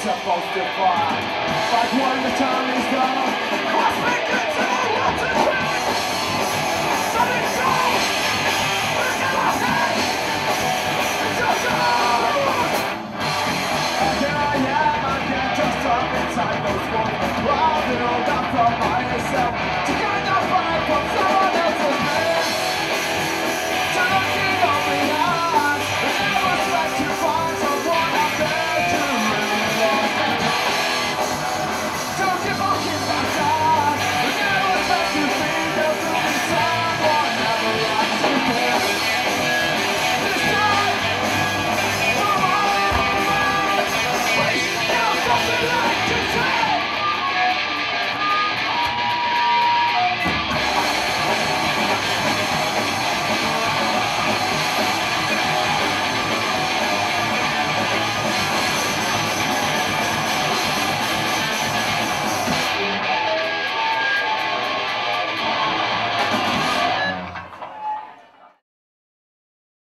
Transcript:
supposed to find But when the time is gone.